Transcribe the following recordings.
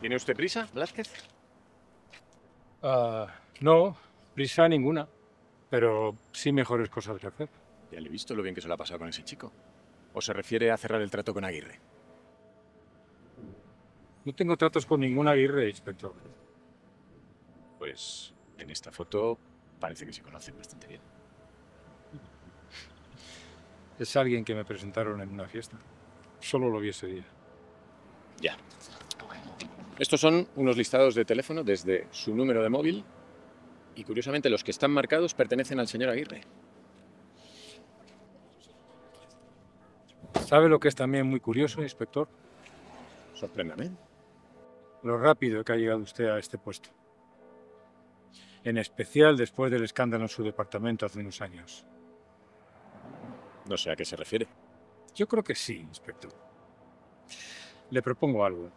¿Tiene usted prisa, Blázquez? Ah, no, prisa ninguna. Pero sí mejores cosas que hacer. Ya le he visto lo bien que se lo ha pasado con ese chico. ¿O se refiere a cerrar el trato con Aguirre? No tengo tratos con ninguna Aguirre, inspector. Pues en esta foto parece que se conocen bastante bien. Es alguien que me presentaron en una fiesta. Solo lo vi ese día. Ya. Estos son unos listados de teléfono desde su número de móvil y curiosamente los que están marcados pertenecen al señor Aguirre. ¿Sabe lo que es también muy curioso, inspector? Sorpréndame. Lo rápido que ha llegado usted a este puesto. En especial después del escándalo en su departamento hace unos años. No sé a qué se refiere. Yo creo que sí, inspector. Le propongo algo.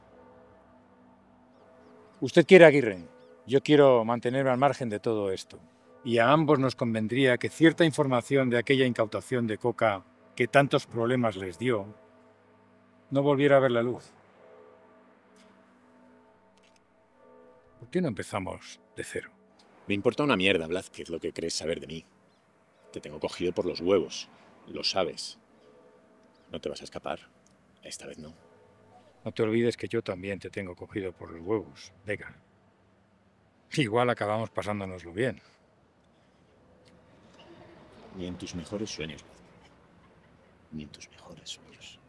Usted quiere Aguirre. Yo quiero mantenerme al margen de todo esto. Y a ambos nos convendría que cierta información de aquella incautación de coca que tantos problemas les dio no volviera a ver la luz. ¿Por qué no empezamos de cero? Me importa una mierda, Blázquez, lo que crees saber de mí. Te tengo cogido por los huevos. Lo sabes. No te vas a escapar. Esta vez no. No te olvides que yo también te tengo cogido por los huevos, Vega. Igual acabamos pasándonoslo bien. Ni en tus mejores sueños. Ni en tus mejores sueños.